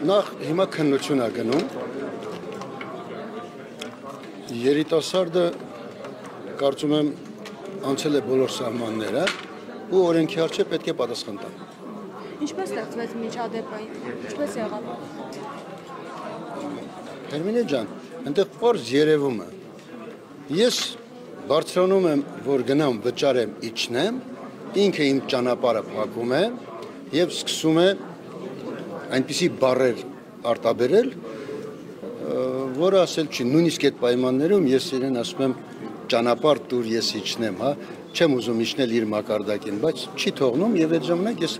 նախ հիմա քննություն է գնում երիտասարդը կարծում եմ անցել է բոլոր սահմանները ու օրենքի արժե պետք է պատասխան տա։ Ինչպես ստեղծվեց միջադեպը։ Ինչպես եղավ։ Հերմինե ջան, այնտեղ པարզ երևում է։ Ես բարձրանում եմ, որ գնամ վճարեմ, իջնեմ, ինքը իմ ճանապարհը փակում է եւ սկսում է այնպիսի բարեր արտաբերել, որը ասել չի, նույնիսկ այդ պայմաններում ես իրեն ասում եմ ճանապարհ դուր ես իջնեմ, հա, չեմ ուզում իջնել իր մակարդակին, բայց չի թողնում եւ այդ ժամանակ ես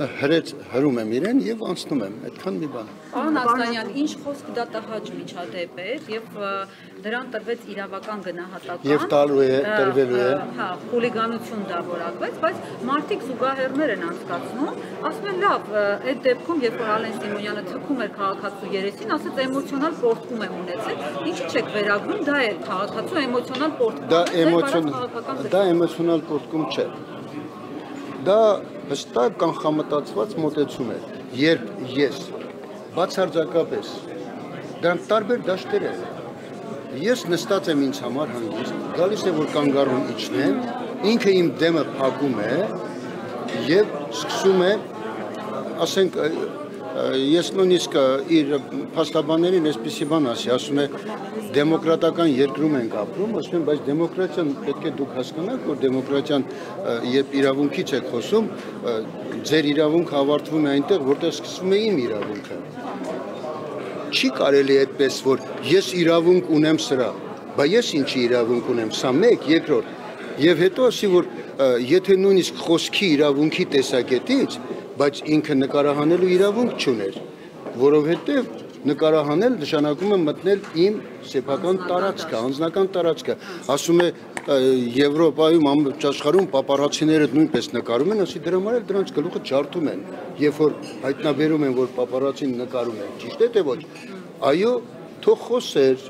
հրեց հրում եմ իրեն եւ անցնում եմ այդքան մի բան Պարոն Ասլանյան, ինչ խոսք դատահաճ միջադեպ էր եւ դրան տրվեց իրավական գնահատական Եվ տալու է, տրվելու է։ Հա, խուլիգանություն դա որակվեց, բայց մարդիկ զուգահեռներ են անցկացնում, ասում են լավ, այդ դեպքում երբ որ Ալեն Սիմոնյանը թքում էր քաղաքացու երեսին, ասեց էմոցիոնալ պորտկում եմ ունեցել։ Ինչի՞ չեք վերագրում, դա է քաղաքացու էմոցիոնալ պորտկում։ դա ձեր էմոցիոն վարած քաղաքական դա էմոցիոնալ պորտկում չէ դա հստակ կանխամտածված մոտեցում է երբ ես բացարձակապես դրանք տարբեր դաշտեր են ես նստած եմ ինձ համար հանգիստ գալիս է որ կանգառում իջնեմ ինքը իմ դեմը փակում է եւ սկսում է ասենք ես նույնիսկ իր փաստաբաններին այսպեսի բան ասի, ասում է դեմոկրատական երկրում ենք ապրում, ասում եմ, բայց դեմոկրատիան պետք է դուք հասկանաք, որ դեմոկրատիան երբ իրավունքից եք խոսում, ձեր իրավունքը ավարտվում է այնտեղ, որտեղ սկսվում է իմ իրավունքը։ Չի կարելի այդպես, որ ես իրավունք ունեմ սրա, բայց ես ինչի իրավունք ունեմ, սա մեկ, երկրորդ։ Եվ հետո ասի, որ եթե նույնիսկ խոսքի իրավունքի տեսակետից, բայց ինքը նկարահանելու իրավունք չուներ, որովհետև նկարահանել նշանակում է մտնել իմ սեփական տարածքը, անձնական տարածքը։ Ասում է Եվրոպայում, ամբողջ աշխարհում պապարացիները նույնպես նկարում են, ասի դրա համար էլ դրանց գլուխը ջարդում են, երբ որ հայտնաբերում են, որ պապարացին նկարում են։ Ճիշտ է թե ոչ։ Այո, թող խոսեր,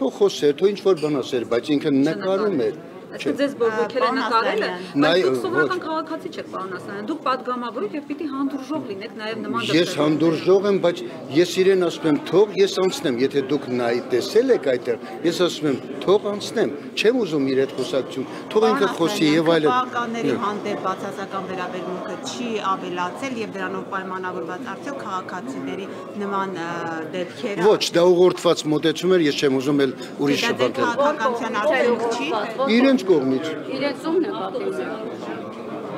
թող խոսեր, թող ինչ որ բան ասեր, բայց ինքը նկարում էր։ Հա, Այսինքն ձեզ բորբոքել է նկարելը, բայց դուք սովորական քաղաքացի չեք, պարոն Ասլանյան, դուք падգամավոր եք եւ պիտի հանդուրժող լինեք նաեւ նման դեպքերում։ Ես հանդուրժող եմ, բայց ես իրեն ասում եմ, թող ես անցնեմ, եթե դուք նայի տեսել եք այդտեղ, ես ասում եմ, թող անցնեմ, չեմ ուզում իր հետ խոսակցություն, թող ինքը խոսի եւ այլն։ Քաղաքականների հանդեպ բացասական վերաբերմունքը չի ավելացել եւ դրանով պայմանավորված արդյոք քաղաքացիների նման դեպքերը։ Ոչ, դա ուղղորդված մոտեցում էր, ես չեմ ուզում էլ ուրիշը դե բան դել։ Իրենց կողմից։ Իրենց ումն է պատերազմը։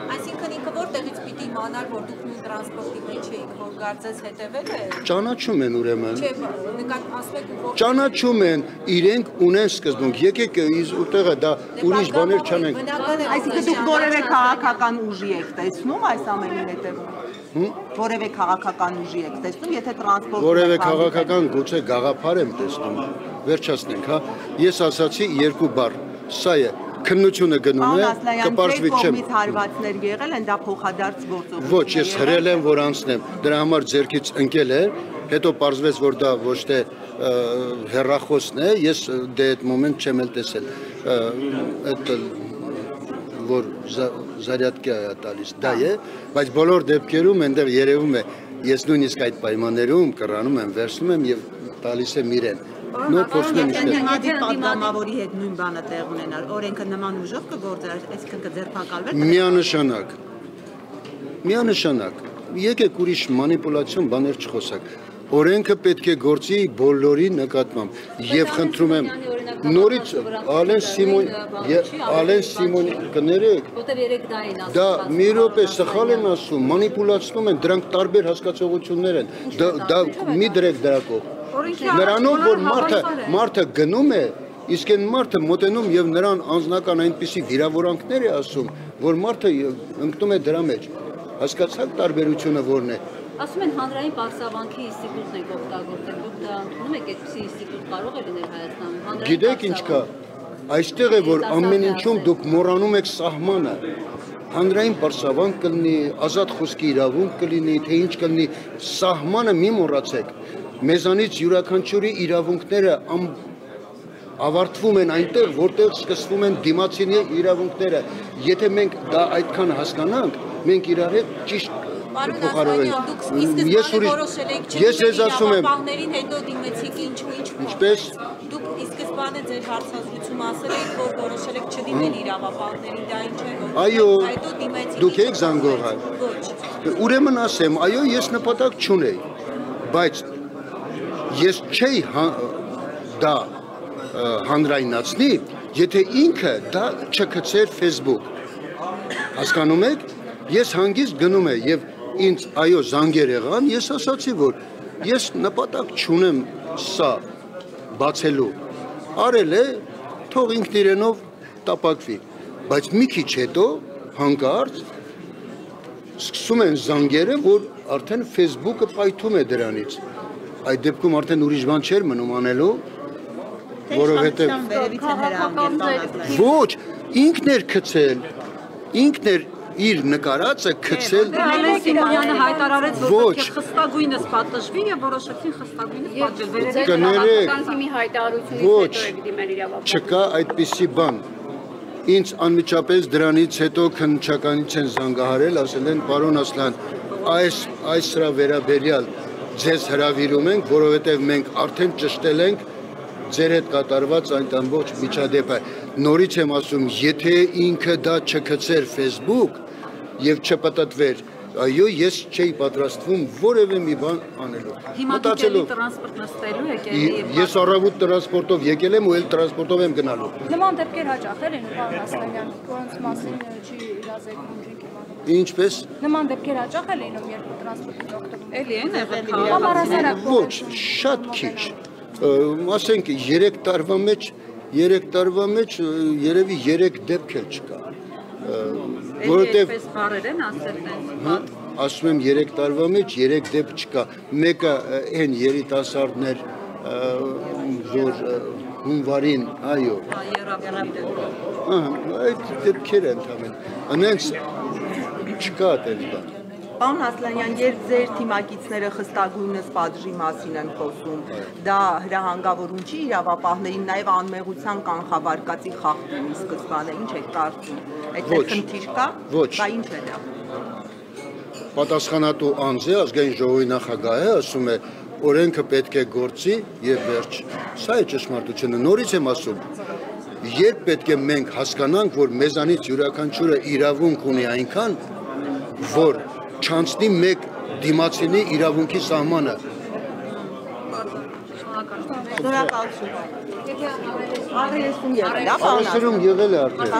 Այսինքն ինքը որտեղից պիտի իմանար, որ դուք նույն տրանսպորտի մեջ եք, որ կարծես հետևել է։ Ճանաչում են ուրեմն։ Չէ, նկատ ասեք ու որ Ճանաչում են, իրենք ունեն սկզբունք։ Եկեք ուտեղը դա ուրիշ բաներ չանենք։ Բնական է, Այսինքն դուք որևէ քաղաքական ուժի եք տեսնում այս ամենի հետևում։ Որևէ քաղաքական ուժի եք տեսնում, եթե տրանսպորտ Որևէ քաղաքական գուցե գաղափար եմ տեսնում։ Վերջացնենք, հա։ Ես ասացի երկու բառ։ Սա է քննությունը գնում է, կպարզվի չեմ։ կողմից հարվածներ եղել են, դա փոխադարձ գործողություն։ Ոչ, ես հրել եմ, որ անցնեմ։ Դրա համար ձերքից ընկել է, հետո պարզվեց, որ դա ոչ թե հերախոսն է, ես դե այդ մոմենտ չեմ էլ տեսել։ Այդ որ զա- զարյատկա է տալիս, դա է, բայց բոլոր դեպքերում այնտեղ երևում է, ես նույնիսկ այդ պայմաններում կռանում եմ, վերցնում եմ եւ տալիս եմ իրեն նոր փոշմենիշներ։ Եթե պատգամավորի հետ նույն բանը տեղ ունենար, օրենքը նման ուժով կգործեր, այսինքն կձերբակալվեր։ Միանշանակ։ Միանշանակ։ Եկեք ուրիշ մանիպուլացիոն բաներ չխոսակ։ Օրենքը պետք է գործի բոլորի նկատմամբ եւ խնդրում եմ նորից Ալեն Սիմոն Ալեն Սիմոն կներեք որտեւ երեք դա են ասում դա մի րոպե սխալ են ասում մանիպուլացնում են դրանք տարբեր հասկացողություններ են դա մի դրեք դրա կողմ Նրանով որ մարդը է։ մարդը գնում է, իսկ այն մարդը մոտենում եւ նրան անձնական այնպիսի վիրավորանքներ է ասում, որ մարդը ընկնում է դրա մեջ։ Հասկացաք տարբերությունը որն է։ Ասում են հանրային պարսավանքի ինստիտուտն եք օգտագործել։ Դուք դա ընդունում եք, այդպիսի ինստիտուտ կարող է լինել Հայաստանում։ Հանրային Գիտեք ինչ կա։ Այստեղ է որ ամեն ինչում դուք մոռանում եք սահմանը։ Հանրային պարսավանք կլինի, ազատ խոսքի իրավունք կլինի, թե ինչ կլինի, սահմանը մի մոռացեք։ Մեզանից յուրաքանչյուրի իրավունքները ամ ավարտվում են այնտեղ, որտեղ սկսվում են դիմացինի իրավունքները։ Եթե մենք դա այդքան հասկանանք, մենք իրար հետ ճիշտ Պարոն փոխարինեն։ Ասլանյան, դուք ի Ես ուրիշ Ես ձեզ ասում եմ, իրավապահներին հետո դիմեցիք ինչու ինչ փոխվեց։ Ինչպես? Դուք ի սկզբանե ձեր հարցազրույցում ասել եք, որ որոշել եք չդիմել իրավապահներին, դա ինչ է որ Այո, հետո դիմեցիք։ դուք եք ինչու փոխվեց։ Ոչ։ ուրեմն ասեմ, այո, ես նպատակ չունեի, բայց ես չէի հա- դա հանրայնացնի, եթե ինքը դա չգցեր Facebook։ Հասկանում եք։ Ես հանգիստ գնում եմ եւ ինձ այո զանգեր եղան, ես ասացի, որ ես նպատակ չունեմ սա բացելու։ Արել է, թող ինքն իրենով տապակվի։ Բայց մի քիչ հետո հանկարծ սկսում են զանգերը, որ արդեն Facebook-ը պայթում է դրանից։ Այդ դեպքում արդեն ուրիշ բան չէր մնում անելու, որովհետև ոչ, ինքն էր գցել, ինքն էր իր նկարածը գցել Դե Ալեն Սիմոնյանը հայտարարեց, որ խստագույնս պատժվի եւ որոշեցին խստագույնս պատժել։ քաղաքական թիմի հայտարարությունից հետո եք դիմել իրավապահ։ չկա այդպիսի բան։ Ինձ անմիջապես դրանից հետո քննչականից են զանգահարել, ասել են պարոն Ասլան, այս այս սրա վերաբերյալ ձեզ հրավիրում ենք, որովհետև մենք արդեն ճշտել ենք ձեր հետ կատարված այն ամբողջ միջադեպը։ Նորից եմ ասում, եթե ինքը դա չգցեր Facebook եւ չպտտվեր, այո, ես չէի պատրաստվում որևէ մի բան անելու։ էլի տրանսպորտ նստելու եք էլի։ Ես առավոտ տրանսպորտով եկել եմ ու էլ տրանսպորտով եմ գնալու։ Նման դեպքեր հաճախել են պարոն Ասլանյան, որոնց մասին չի իմանում։ Ինչպես? Նման դեպքեր հաճախել են, ում երբ տրանսպորտից օգտվում։ Էլի են եղել Կամ առասարակ ոչ, շատ քիչ։ Ասենք 3 տարվա մեջ 3 տարվա մեջ երևի 3 դեպք էլ չկա։ Որովհետև այսպես բառեր են ասել հա, ասում եմ 3 տարվա մեջ 3 դեպք չկա։ Մեկը այն երիտասարդներ որ հունվարին, այո, Երապիրի դեպք։ ահա, այդ դեպքերը ընդհանրեն։ Անենց չկա այդպես բան։ Պարոն Ասլանյան, երբ ձեր թիմակիցները խստագույնս պատժի մասին են խոսում, դա հրահանգավորում չի իրավապահներին նաև անմեղության կանխավարկածի խախտումի սկզբանը, ինչ է կարծում։ Այդտեղ Ոչ։ խնդիր կա։ Բա ինչ է դա։ պատասխանատու անձը ազգային ժողովի նախագահը ասում է օրենքը պետք է գործի եւ վերջ։ Սա է ճշմարտությունը։ Նորից եմ ասում, երբ պետք է մենք հասկանանք, որ մեզանից յուրաքանչյուրը իրավունք ունի այնքան, որ չանցնի մեկ դիմացինի իրավունքի սահմանը։ Շնորհակալություն։ եղել, հա, է արդեն։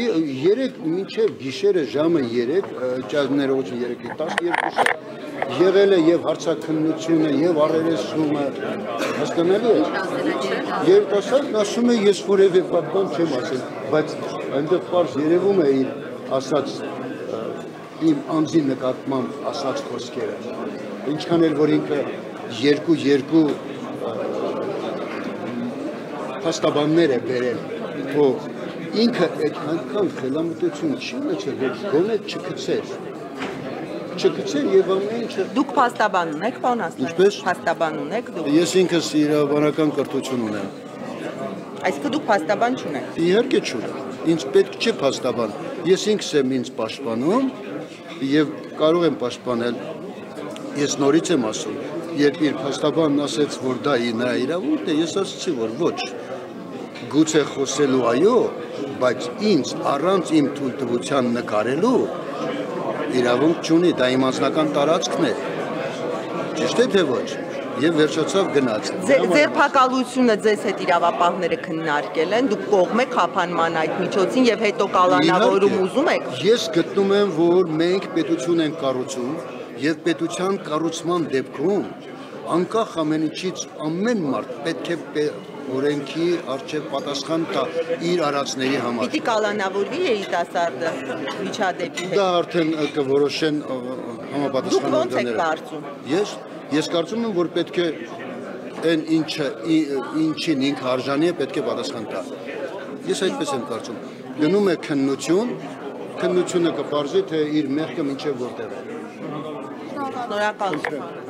Ի- Երեք մինչև գիշերը ժամը 3, ճազներողություն 3-ի 12-ը եղել է եւ հարցաքննությունը եւ առերեսումը հասկանալի է։ Երիտասարդն ասում է ես որևէ բան չեմ ասել, բայց այնտեղ պարզ երևում է իր ասած իմ անձի նկատմամբ ասած խոսքերը։ Ինչքան էլ որ ինքը երկու երկու փաստաբաններ է բերել, որ ինքը այդ անգամ խելամտություն չի ունեցել, որ գոնե չգցեր։ Չգցեր եւ ամեն ինչը Դուք փաստաբան ունեք, պարոն Ասլանյան։ Ինչպես? Փաստաբան ունեք դուք։ Ես ինքս իրավաբանական կրթություն ունեմ։ Այսինքն դուք փաստաբան չունեք։ Իհարկե չունեմ։ Ինձ պետք չէ փաստաբան։ Ես ինքս եմ ինձ պաշտպանում եւ կարող եմ պաշտպանել։ Ես նորից եմ ասում, երբ իր փաստաբանն ասեց, որ դա նրա իրավունքն է, ես ասացի, որ ոչ։ Գուցե խոսելու այո, բայց ինձ առանց իմ թույլտվության նկարելու իրավունք չունի, դա իմ անձնական տարածքն է։ Ճիշտ է թե ոչ։ Եվ վերջացավ գնաց։ Ձեր ձերբակալությունը ձեզ հետ իրավապահները քննարկել են, դուք կողմ եք խափանման այդ միջոցին եւ հետո կալանավորում ուզում եք։ Ես գտնում եմ, որ մենք պետություն ենք կառուցում եւ պետության կառուցման դեպքում անկախ ամեն ինչից ամեն մարդ պետք է օրենքի արժե պատասխան տա իր արածների համար։ Պիտի կալանավորվի երիտասարդը միջադեպի հետ։ Դա արդեն կորոշեն ը, ը, Դուք համապատասխան ո՞նց եք օրգանները։ կարծում։ Ես ես կարծում եմ, որ պետք է այն ինչը ինչին ինքը արժանի է, պետք է պատասխան տա։ Ես այդպես եմ կարծում։ Գնում է քննություն, քննությունը կբարձի թե իր մեղքը ինչև որտեղ է։ Շնորհակալություն։